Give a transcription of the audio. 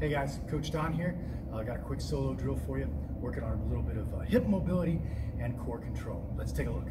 Hey guys, Coach Don here. I uh, got a quick solo drill for you, working on a little bit of uh, hip mobility and core control. Let's take a look.